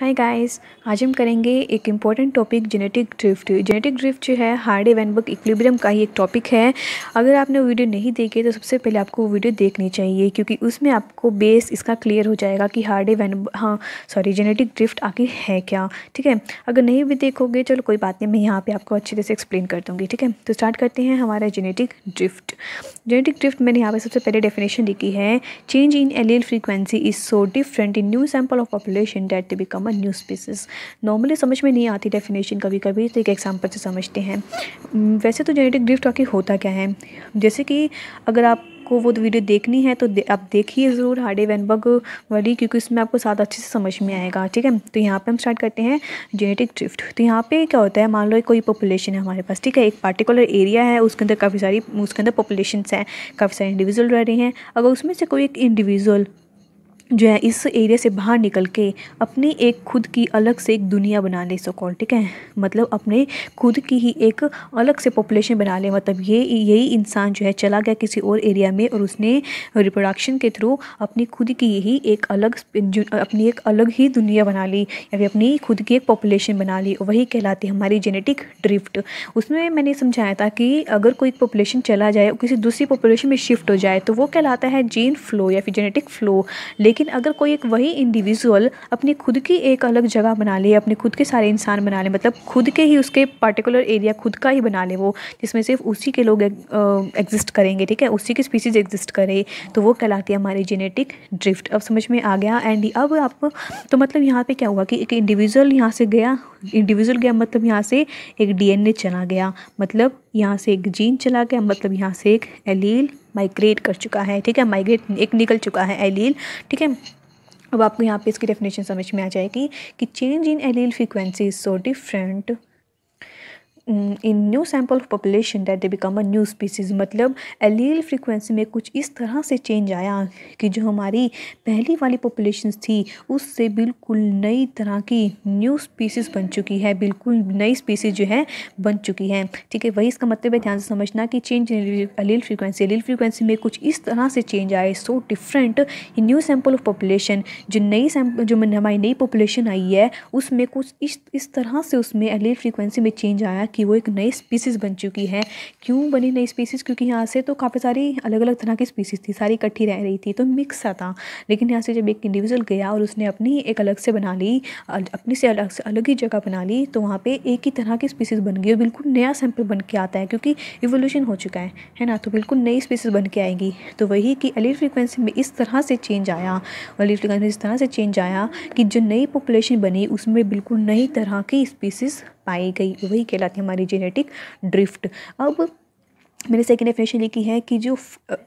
Hi guys आज हम करेंगे एक important topic genetic drift genetic drift जो है हार्डे वैनबर्ग इक्विलिब्रियम का ही एक टॉपिक है. अगर आपने वो वीडियो नहीं देखी तो सबसे पहले आपको वो वीडियो देखनी चाहिए, क्योंकि उसमें आपको बेस इसका क्लियर हो जाएगा कि हार्डे वैन हाँ सॉरी जेनेटिक ड्रिफ्ट आखिर है क्या? ठीक है? अगर नहीं भी देखोगे, चलो कोई बात नहीं, मैं यहाँ पर आपको अच्छे से एक्सप्लेन कर दूँगी, ठीक है? तो स्टार्ट करते हैं हमारा जेनेटिक ड्रिफ्ट जेनेटिक ड्रिफ्ट मैंने यहाँ पर सबसे पहले डेफिनेशन लिखी है. Change in allele frequency is so different in new sample of population that become a new species normally समझ में नहीं आती डेफिनेशन कभी कभी तो एक एग्ज़ाम्पल से समझते हैं। वैसे तो जेनेटिक ड्रिफ्ट आखिर होता क्या है? जैसे कि अगर आप को वो वीडियो देखनी है तो दे, आप देखिए ज़रूर हार्डे वैनबर्ग वाली क्योंकि उसमें आपको साथ अच्छे से समझ में आएगा ठीक है? तो यहाँ पे हम स्टार्ट करते हैं जेनेटिक ड्रिफ्ट तो यहाँ पे क्या होता है? मान लो कोई पॉपुलेशन है हमारे पास ठीक है? एक पार्टिकुलर एरिया है उसके अंदर काफ़ी सारी उसके अंदर पॉपुलेशन हैं काफ़ी सारे इंडिविजुअल रह रहे हैं। अगर उसमें से कोई एक इंडिविजुअल जो है, इस एरिया से बाहर निकल के अपनी एक खुद की अलग से एक दुनिया बना ले सो कॉल ठीक है? मतलब अपने खुद की ही एक अलग से पॉपुलेशन बना ले। मतलब ये, यही इंसान जो है चला गया किसी और एरिया में और उसने रिप्रोडक्शन के थ्रू अपनी खुद की यही एक अलग अपनी एक अलग ही दुनिया बना ली, या फिर अपनी खुद की एक पॉपुलेशन बना ली। वही कहलाती है हमारी जेनेटिक ड्रिफ्ट उसमें मैंने समझाया था कि अगर कोई पॉपुलेशन चला जाए किसी दूसरी पॉपुलेशन में शिफ्ट हो जाए तो वो कहलाता है जीन फ्लो या फिर जेनेटिक फ्लो लेकिन लेकिन अगर कोई एक वही इंडिविजुअल अपनी खुद की एक अलग जगह बना ले, अपने खुद के सारे इंसान बना ले मतलब खुद के ही उसके पर्टिकुलर एरिया खुद का ही बना ले वो, जिसमें सिर्फ़ उसी के लोग एग्जिस्ट करेंगे, ठीक है? उसी की स्पीसीज एग्जिस्ट करे तो वो कहलाती है हमारी जेनेटिक ड्रिफ्ट अब समझ में आ गया? एंड अब आप तो मतलब यहाँ पे क्या हुआ कि एक इंडिविजुअल यहाँ से गया इंडिविजुअल गया मतलब यहाँ से एक डीएनए चला गया मतलब यहाँ से एक जीन चला गया मतलब यहाँ से एक एलील माइग्रेट कर चुका है, ठीक है? माइग्रेट एक निकल चुका है एलील, ठीक है? अब आपको यहाँ पे इसकी डेफिनेशन समझ में आ जाएगी कि change in allele frequency is so different in new sample of population that they become a new species मतलब एलील फ्रीक्वेंसी में कुछ इस तरह से चेंज आया कि जो हमारी पहली वाली पॉपुलेशन थी, उससे बिल्कुल नई तरह की न्यू स्पीसीज़ बन चुकी है, बिल्कुल नई स्पीसीज़ जो है, बन चुकी है। ठीक है, वही इसका मतलब है ध्यान से समझना कि change in allele frequency allele frequency में कुछ इस तरह से चेंज आए so different new sample of population जो नई सैंपल जो हमारी नई पॉपुलेशन आई है, उसमें कुछ इस इस तरह से उसमें एलील फ्रीक्वेंसी में चेंज आया कि वो एक नई स्पीसीज़ बन चुकी है। क्यों बनी नई स्पीसीज़ क्योंकि यहाँ से तो काफ़ी सारी अलग अलग तरह की स्पीसीज़ थी, सारी इकट्ठी रह रही थी तो मिक्स सा था। लेकिन यहाँ से जब एक इंडिविजुअल गया और उसने अपनी एक अलग से बना ली अपनी से अलग से अलग ही जगह बना ली तो वहाँ पर एक ही तरह की स्पीसीज़ बन गई और बिल्कुल नया सैंपल बन के आता है, क्योंकि इवोल्यूशन हो चुका है है ना? तो बिल्कुल नई स्पीसीज़ बन के आएगी। तो वही कि एलिट फ्रिक्वेंसी में इस तरह से चेंज आया एलिट फ्रिक्वेंसी में इस तरह से चेंज आया कि जो नई पॉपुलेशन बनी, उसमें बिल्कुल नई तरह की स्पीसीज़ पाई गई, वही कहलाती है हमारी जेनेटिक ड्रिफ्ट अब मैंने सेकेंड डेफिनेशन लिखी है कि जो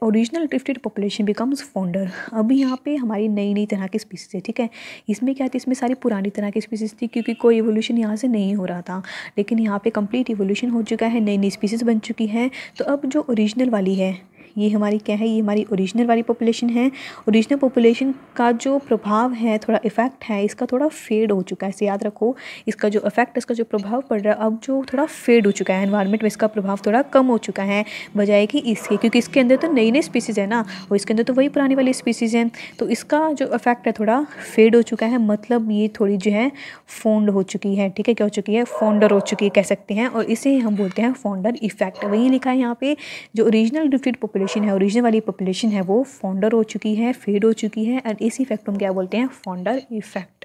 original drifted population becomes founder अभी यहाँ पे हमारी नई नई तरह की स्पीसीज है, ठीक है? इसमें क्या थी? इसमें सारी पुरानी तरह की स्पीसीज थी, क्योंकि कोई एवोल्यूशन यहाँ से नहीं हो रहा था। लेकिन यहाँ पे कंप्लीट इवोल्यूशन हो चुका है नई नई स्पीसीज बन चुकी हैं। तो अब जो ओरिजिनल वाली है ये हमारी क्या है, ये हमारी ओरिजिनल वाली पॉपुलेशन है। ओरिजिनल पॉपुलेशन का जो प्रभाव है, थोड़ा इफ़ेक्ट है, इसका थोड़ा फेड हो चुका है, इसे याद रखो। इसका जो इफ़ेक्ट इसका जो प्रभाव पड़ रहा है, अब जो थोड़ा फेड हो चुका है एनवायरनमेंट में, इसका प्रभाव थोड़ा कम हो चुका है, बजाय कि इसके, क्योंकि इसके अंदर तो नई नई स्पीसीज़ है ना, और इसके अंदर तो वही पुरानी वाली स्पीसीज़ हैं। तो इसका जो इफ़ेक्ट है, थोड़ा फेड हो चुका है मतलब ये थोड़ी जो है फोंड हो चुकी है, ठीक है, क्या हो चुकी है फोंडर हो चुकी है, कह सकते हैं, और इसे हम बोलते हैं फोंडर इफ़ेक्ट वही लिखा है यहाँ पे, जो ओरिजिनल डिफिट पॉपुलेशन पॉपुलेशन है ओरिजिनल वाली पॉपुलेशन है वो फाउंडर हो चुकी है फेड हो चुकी है एंड इसी इफ़ेक्ट हम क्या बोलते हैं? फाउंडर इफ़ेक्ट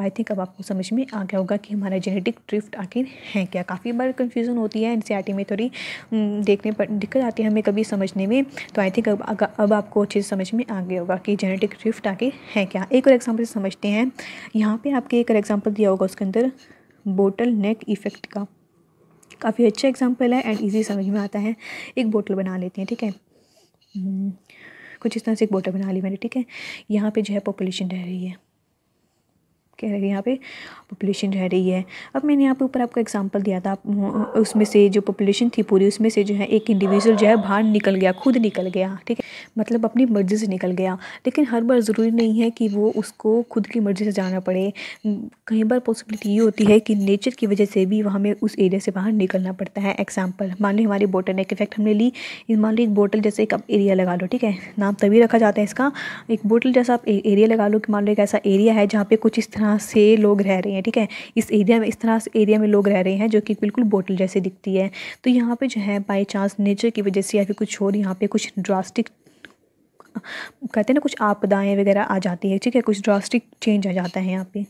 आई थिंक अब आपको समझ में आ गया होगा कि हमारा जेनेटिक ड्रिफ्ट आखिर है क्या? काफ़ी बार कन्फ्यूज़न होती है एन में थोड़ी देखने पर दिक्कत आती है हमें कभी समझने में। तो आई थिंक अब अब आपको अच्छे से समझ में आ गया होगा कि जेनेटिक ड्रिफ्ट आखिर है क्या? एक और एग्ज़ाम्पल समझते हैं। यहाँ पर आपके एक और एग्ज़ाम्पल दिया होगा उसके अंदर बोटल नेक इफ़ेक्ट का। काफ़ी अच्छा एग्ज़ाम्पल है एंड ईजी समझ में आता है। एक बोतल बना लेते हैं ठीक है? हम्म, कुछ इस तरह से एक बॉर्डर बना ली मैंने, ठीक है? यहाँ पे जो है पॉपुलेशन रह रही है। कह रहे हैं यहाँ पे पॉपुलेशन रह रही है। अब मैंने यहाँ पे ऊपर आपको एग्जांपल दिया था उसमें से जो पॉपुलेशन थी पूरी, उसमें से जो है एक इंडिविजुअल जो है बाहर निकल गया, खुद निकल गया, ठीक है? मतलब अपनी मर्ज़ी से निकल गया। लेकिन हर बार ज़रूरी नहीं है कि वो उसको खुद की मर्ज़ी से जाना पड़े। कई बार पॉसिबिलिटी ये होती है कि नेचर की वजह से भी हमें उस एरिया से बाहर निकलना पड़ता है। एग्ज़ाम्पल मान ली हमारी बोटल एक इफ़ेक्ट हमने ली। मान लो एक बोटल जैसे एक एरिया लगा लो, ठीक है? नाम तभी रखा जाता है इसका। एक बोटल जैसा आप एरिया लगा लो कि मान लो एक ऐसा एरिया है जहाँ पे कुछ इस तरह तरह से लोग रह रहे हैं, ठीक है? इस एरिया में, इस तरह से एरिया में लोग रह रहे हैं, जो कि बिल्कुल बोटल जैसे दिखती है। तो यहाँ पे जो है बाई चांस नेचर की वजह से या फिर कुछ और यहाँ पे कुछ ड्रास्टिक कहते हैं ना, कुछ आपदाएँ वगैरह आ जाती है, ठीक है? कुछ ड्रास्टिक चेंज आ जाता है यहाँ पे।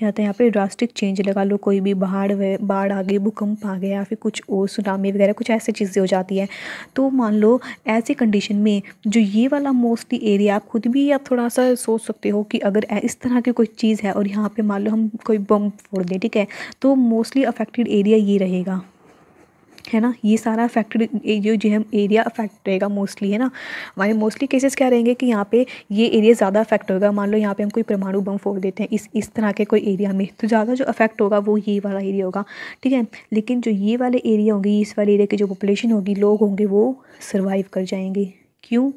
फिर होता है यहाँ पे ड्रास्टिक चेंज लगा लो, कोई भी बाढ़ बाढ़ आ गई, भूकंप आ गया या फिर कुछ और सुनामी वगैरह, कुछ ऐसी चीज़ें हो जाती है। तो मान लो, ऐसी कंडीशन में जो ये वाला मोस्टली एरिया आप खुद भी आप थोड़ा सा सोच सकते हो कि अगर इस तरह की कोई चीज़ है और यहाँ पर मान लो हम कोई बम फोड़ दें, ठीक है? तो मोस्टली अफेक्टेड एरिया ये रहेगा। है ना? ये सारा अफेक्टेड जो जो है एरिया अफेक्ट रहेगा मोस्टली है ना? हमारे मोस्टली केसेस क्या रहेंगे कि यहाँ पे ये एरिया ज़्यादा अफेक्ट होगा। मान लो यहाँ पे हम कोई परमाणु बम फोड़ देते हैं, इस इस तरह के कोई एरिया में तो ज़्यादा जो अफेक्ट होगा वो ये वाला एरिया होगा, ठीक है? लेकिन जो ये वाले एरिया होंगे, इस वाले एरिया की जो पॉपुलेशन होगी, लोग होंगे, वो सर्वाइव कर जाएँगे। क्यों?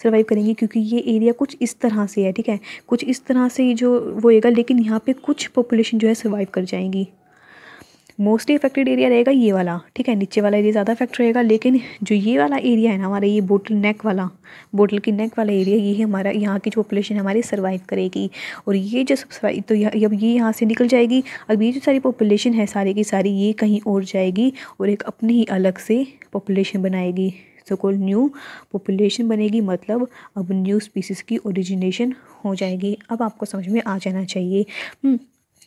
सर्वाइव करेंगे क्योंकि ये एरिया कुछ इस तरह से है, ठीक है? कुछ इस तरह से जो वो होएगा, लेकिन यहाँ पे कुछ पॉपुलेशन जो है सर्वाइव कर जाएँगी। मोस्टली अफेक्टेड एरिया रहेगा ये वाला ठीक है? नीचे वाला एरिया ज़्यादा अफेक्ट रहेगा लेकिन जो ये वाला एरिया है ना हमारा ये बोटल नेक वाला बोटल की नेक वाला एरिया ये हमारा यहाँ की जो पॉपुलेशन हमारी सर्वाइव करेगी। और ये जो सब तो अब ये यहाँ से निकल जाएगी। अब ये जो सारी पॉपुलेशन है सारी की सारी ये कहीं और जाएगी और एक अपनी ही अलग से पॉपुलेशन बनाएगी। सो कोल न्यू पॉपुलेशन बनेगी मतलब अब न्यू स्पीसीज़ की ओरिजिनेशन हो जाएगी। अब आपको समझ में आ जाना चाहिए। हम्म,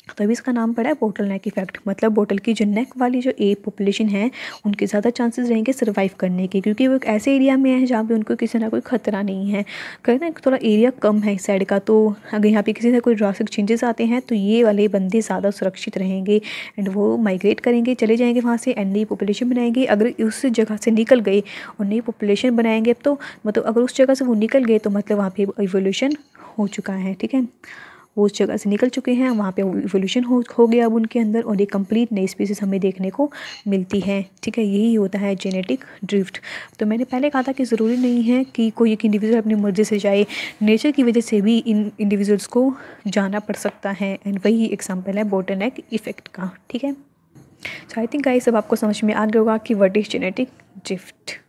तभी इसका नाम पड़ा है बोटल नेक इफ़ेक्ट। मतलब बोटल की जो नेक वाली जो ए पॉपुलेशन है, उनके ज़्यादा चांसेस रहेंगे सर्वाइव करने के, क्योंकि वो एक ऐसे एरिया में है जहाँ पे उनको किसी ना कोई ख़तरा नहीं है। कहते ना थोड़ा एरिया कम है इस साइड का तो अगर यहाँ पे किसी से कोई ड्रास्टिक चेंजेस आते हैं तो ये वाले बंदे ज़्यादा सुरक्षित रहेंगे एंड वो माइग्रेट करेंगे, चले जाएँगे वहाँ से एंड नई पॉपुलेशन बनाएँगे। अगर उस जगह से निकल गए और नई पॉपुलेशन बनाएँगे तो मतलब अगर उस जगह से वो निकल गए तो मतलब वहाँ पे इवोल्यूशन हो चुका है, ठीक है? वो उस जगह से निकल चुके हैं, वहाँ पे इवोल्यूशन हो हो गया अब उनके अंदर और एक कंप्लीट नई स्पीसीज हमें देखने को मिलती है। ठीक है, यही होता है जेनेटिक ड्रिफ्ट तो मैंने पहले कहा था कि ज़रूरी नहीं है कि कोई एक इंडिविजुअल अपनी मर्ज़ी से जाए। नेचर की वजह से भी इन इंडिविजुअल्स को जाना पड़ सकता है। एंड वही एग्ज़ाम्पल है बोटनेक इफ़ेक्ट का। ठीक है? सो आई थिंक आई सब आपको समझ में आ गया होगा कि वट इज़ जेनेटिक ड्रिफ्ट